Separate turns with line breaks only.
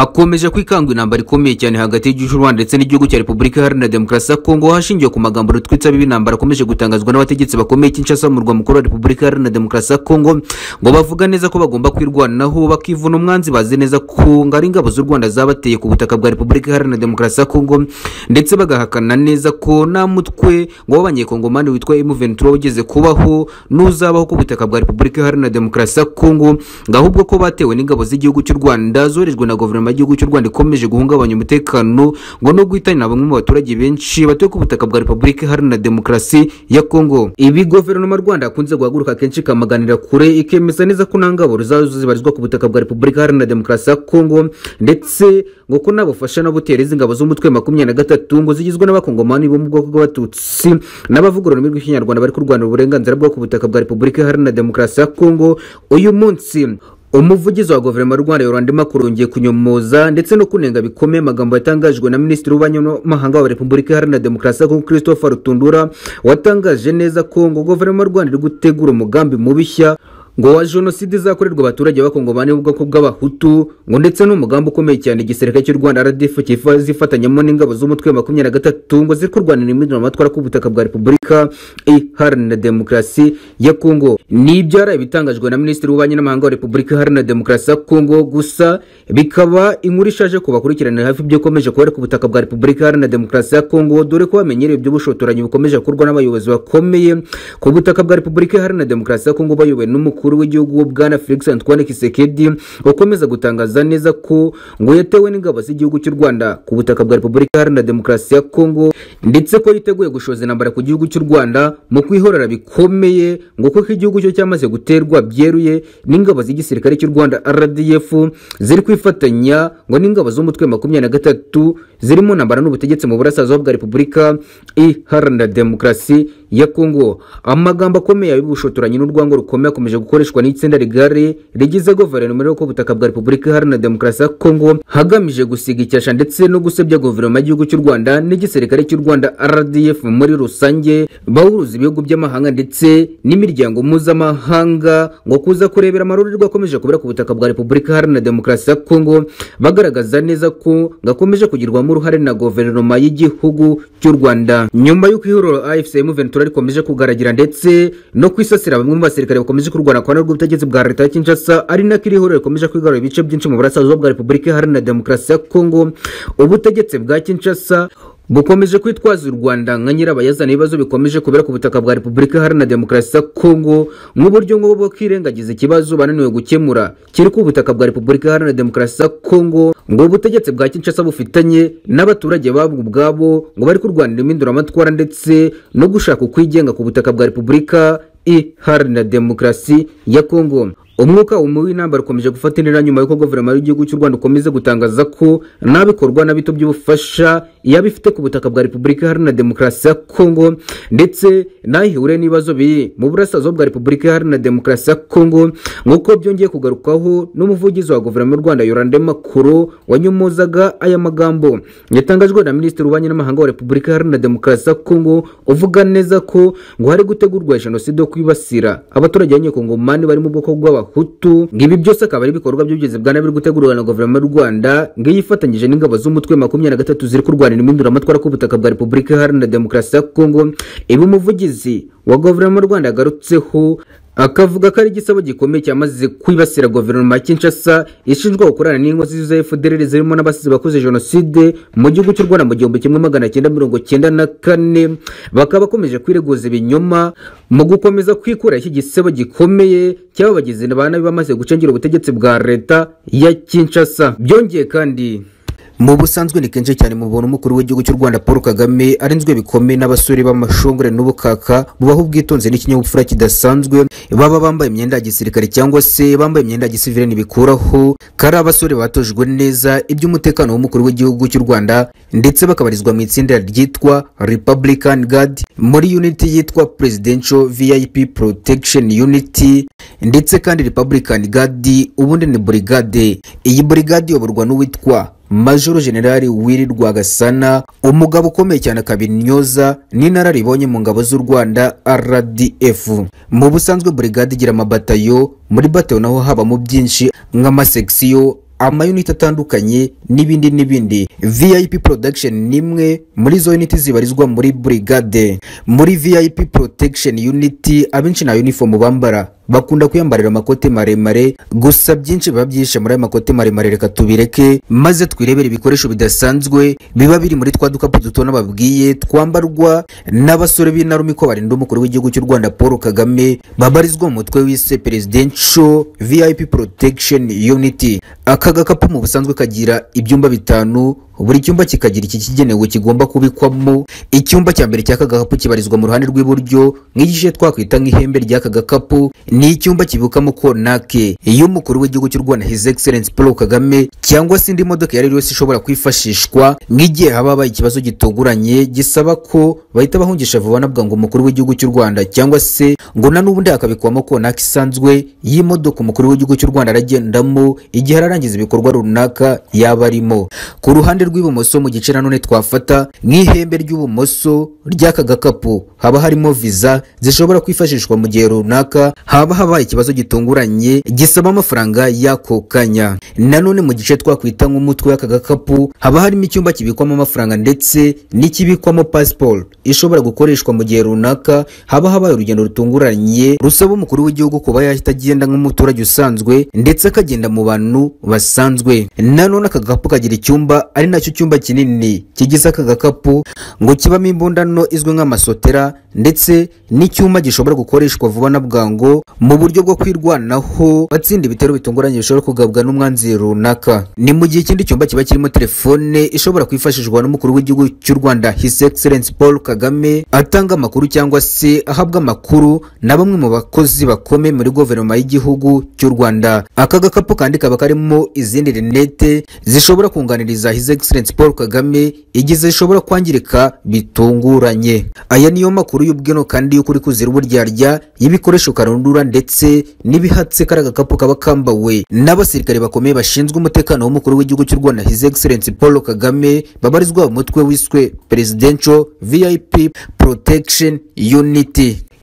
hakomeje kwikangwa intambara ikomeye cyane hagati y'igihugu cy'u rwanda ndetse n'igihugu cya repubulika iharanira demokarasi ya kongo hashingiwe ku magambo rutwitsa bibi intambara akomeje gutangazwa n'abategetsi bakomeye kinshasa mu murwa mukuru wa repubulika iharanira demokarasi ya kongo ngo bavuga neza ko bagomba kwirwanaho bakivuna umwanzi bazi neza ko ari ingabo z'u rwanda zabateye ku butaka bwa repubulika iharanira demokarasi ya kongo ndetse bagahakana neza ko nta mutwe ngo w'abanyekongomani witwa emuventura ugeze kubaho n'uzabaho ku butaka bwa repubulika iharanira demokarasi ya kongo ngo ahubwo ko batewe n'ingabo z'igihugu cy'u rwanda zorejwe na guverinoma inama y'igihugu cy'u rwanda ikomeje guhungabanya umutekano ngo no guhitanira bamwe mu baturage benshi batuye ku butaka bwa repubulika iharanira demokarasi ya kongo ibi guverinoma y'u rwanda yakunze guhaguruka kenshi ikamaganira kure ikemeza neza ko nta ngabo zibarizwa ku butaka bwa repubulika iharanira demokarasi ya kongo ndetse ngo ko nabufasha no gutera izi ngabo z'umutwe makumyabiri na gatatu ngo zigizwe n'abakongomani bo mu bwoko bw'abatutsi n'abavuga rw'ikinyarwanda bari kurwanira uburenganzira bwo ku butaka bwa repubulika iharanira demokarasi ya kongo uyu munsi umuvugizi wa guverinoma y'u rwanda yorandima kurongeye kunyomoza ndetse no kunenga bikomeye amagambo yatangajwe na minisitiri w'ububanyi n'amahanga wa repubulika iharanira demokarasi ko kongo christopher rutundura watangaje neza ko ngo guverinoma rwanda iri gutegura umugambi mubishya ngo wa jenoside izakorerwa abaturage b'abakongomani b'ubwoko bw'abahutu ngo ndetse n'umugambi ukomeye cyane igisirikare cy'u rwanda rdf zifatanyamo n'ingabo z'umutwe wa makumyabiri na gatatu ngo ziri kurwanira imuriramatwara k'ubutaka bwa repubulika iharanira demokarasi ya kongo ni ibyara ibitangajwe na minisitiri w'ububanyi n'amahanga wa repubulika iharanira demokarasi ya kongo gusa bikaba inkuru ishaje ku bakurikiranira hafi ibyo kubera ku butaka bwa repubulika iharanira demokarasi ya kongo dore ko bamenyereye iby'ubushotoranyi bukomeje gukorwa n'abayobozi bakomeye ku butaka bwa repubulika iharanira demokarasi ya kongo bayobowe n'umukuru w'umukuru w'igihugu bwana felix antoine kisekedi ukomeza gutangaza neza ko ngo yatewe n'ingabo z'igihugu cy'u rwanda ku butaka bwa repubulika iharanira demokarasi ya kongo ndetse ko yiteguye gushoza intambara ku gihugu cy'u rwanda mu kwihorera bikomeye ngo kuko igihugu cyo cyamaze guterwa byeruye n'ingabo z'igisirikare cy'u rwanda rdf ziri kwifatanya ngo n'ingabo z'umutwe makumyabiri na gatatu zirimo ntambara n'ubutegetsi mu burasirazuba bwa repubulika iharanira demokarasi ya kongo amagambo akomeye y'ubushotoranyi n'urwango rukomeye akomeje gukoreshwa n'itsinda rigari rigize guverinoma ku ubutaka bwa repubulika iharanira demokarasi ya kongo hagamije gusiga ndetse no gusebya guverinoma y'igihugu cy'u rwanda n'igisirikare cy'u rwanda rdf muri rusange bahuruza ibihugu by'amahanga ndetse n'imiryango mpuzamahanga ngo kuza kurebera amarori akomeje kubera ku butaka bwa repubulika iharanira demokarasi ya kongo bagaragaza neza ko gakomeje kugirwamo uruhare na guverinoma y'igihugu cy'u rwanda nyuma y'uko iyororo afcm ventura abaturage rikomeje kugaragira ndetse no kwisasira bamwe mu basirikare bakomeje kurwana kwa rw'ubutegetsi bwa leta ya Kinshasa ari nako iri huriro rikomeje kwigarura ibice byinshi mu burasirazuba bwa Repubulika Iharanira Demokarasi ya Kongo ubutegetsi bwa Kinshasa gukomeje kwitwaza u rwanda nka nyirabayazana ibibazo bikomeje kubera ku butaka bwa repubulika iharanira demokarasi ya kongo nk'uburyo nk'ubu bwo kwirengagiza ikibazo bananiwe gukemura kiri ku butaka bwa repubulika iharanira demokarasi ya kongo ngo ubutegetsi bwa kinshasa bufitanye n'abaturage babo ubwabo ngo bari kurwanira impinduramatwara ndetse no gushaka ukwigenga ku butaka bwa repubulika iharanira demokarasi ya kongo umwuka umubi n'intambara ukomeje gufata intera nyuma y'uko guverinoma y'igihugu cy'u rwanda ukomeze gutangaza ko n'abikorwa na bito by'ubufasha yaba ifite ku butaka bwa repubulika iharanira demokarasi ya kongo ndetse n'aho n'ibibazo biri mu burasirazuba bwa repubulika iharanira demokarasi ya kongo nk'uko byongeye kugarukwaho n'umuvugizi wa guverinoma y'u rwanda yorande makuro wanyumuzaga aya magambo yatangajwe na minisitiri w'ububanyi n'amahanga wa repubulika iharanira demokarasi ya kongo uvuga neza ko ngo hari gutegurwa jenoside yo kwibasira abaturage b'abanyakongomani bari mu bwoko bw'abahutu ngibi byose akaba ari ibikorwa by'ubugizi bwa nabi gutegurwa na guverinoma y'u rwanda ngo yifatanyije n'ingabo z'umutwe makumyabiri na gatatu ziri kurwanira impinduramatwara k'ubutaka bwa repubulika iharanira demokarasi ya kongo ibi umuvugizi wa guverinoma y'u rwanda yagarutseho akavuga ko ari igisabo gikomeye cyamaze kwibasira guverinoma ya kinshasa ishinjwa gukorana n'inkozi za fdr zirimo n'abasizi bakoze jenoside mu gihugu cy'u rwanda mu gihumbi kimwe magana cyenda mirongo cyenda na kane bakaba bakomeje kwireguza ibinyoma mu gukomeza kwikura iki gisebo gikomeye bagize ba nabi bamaze gucengera ubutegetsi bwa leta ya kinshasa byongeye kandi mu busanzwe ni kenshi cyane mubona umukuru w'igihugu cy'u rwanda paul kagame arinzwe bikomeye n'abasore b'amashongore n'ubukaka bubaho ubwitonzi n'ikinyabupfura kidasanzwe baba bambaye imyenda ya gisirikare cyangwa se bambaye imyenda ya gisivire ntibikuraho ko ari abasore batojwe neza iby'umutekano w'umukuru w'igihugu cy'u rwanda ndetse bakabarizwa mu itsinda ryitwa republican guard muri unit yitwa presidential vip protection unity ndetse kandi republican gadi ubundi ni burigade iyi burigade iyoborwa n'uwitwa majoro generali wiri rwagasana umugabo ukomeye cyane akabinyoza n'inararibonye mu ngabo z'u rwanda rdf mu busanzwe burigade igira amabatayo muri batayo naho habamo byinshi nk'amasekisiyo amayuniti atandukanye n'ibindi n'ibindi vip production ni imwe muri izo uniti zibarizwa muri burigade muri vip protection unit abenshi nta uniform bambara bakunda kwiyambarira amakote maremare gusa byinshi biba byihishe muri ayo makote maremare reka tubireke maze twirebere ibikoresho bidasanzwe biba biri muri twa dukapu duto n'ababwiye twambarwa n'abasore b'inarumi barinda umukuru w'igihugu cy'u rwanda paul kagame babarizwa mu mutwe wise presidential vip protection unity aka gakapu mu busanzwe kagira ibyumba bitanu buri cyumba kikagira iki kigenewe kigomba kubikwamo icyumba cya mbere cy'aka gakapu kibarizwa mu ruhande rw'iburyo nk'igice twakwita nk'ihembe ry'aka gakapu ni icyumba kibikamo konake iyo umukuru w'igihugu cy'u rwanda his excellence paul kagame cyangwa se indi modoka iyo ari yose ishobora kwifashishwa nk'igihe haba habaye ikibazo gitunguranye gisaba ko bahita bahungisha vuba banavuga ngo umukuru w'igihugu cy'u rwanda cyangwa se ngo na n'ubundi hakabikwamo konake isanzwe y'imodoka umukuru w'igihugu cy'u rwanda aragendamo igihe ararangiza ibikorwa runaka yaba arimo ku ruhande rw'ibumoso mu gice nanone twafata nk'ihembe ry'ibumoso ry'aka gakapu haba harimo viza zishobora kwifashishwa mu gihe runaka haba habaye ikibazo gitunguranye gisaba amafaranga y'ako kanya nanone mu gice twakwita nk'umutwe w'aka gakapu haba harimo icyumba kibikwamo amafaranga ndetse n'ikibikwamo pasiporo ishobora gukoreshwa mu gihe runaka haba habaye urugendo rutunguranye rusaba umukuru w'igihugu kuba yahita agenda nk'umuturage usanzwe ndetse akagenda mu bantu basanzwe nanone aka gakapu kagira icyumba ari na icyo cyumba kinini kigize aka gakapu ngo kibamo imbundano izwi nk'amasotera ndetse n'icyuma gishobora gukoreshwa vuba na bwangu mu buryo bwo kwirwanaho batsinda ibitero bitunguranye bishobora kugabwa n'umwanzi runaka ni mu gihe ikindi cyumba kiba kirimo telefone ishobora kwifashishwa n'umukuru w'igihugu cy'u rwanda his excellence paul kagame atanga amakuru cyangwa se ahabwa amakuru na bamwe mu bakozi bakomeye muri guverinoma y'igihugu cy'u rwanda aka gakapu kandi kaba karimo izindi rinete zishobora kunganiriza his egiserensi paul kagame igize ishobora kwangirika bitunguranye aya niyo makuru y'ubwino kandi y'ukuri kuzira uburyarya y'ibikoresho karundura ndetse n'ibihatse kari agakapu kaba kambawe n'abasirikare bakomeye bashinzwe umutekano w'umukuru w'igihugu cy'u rwanda his egiserensi paul kagame babarizwa mu mutwe wiswe presidential vip protection unity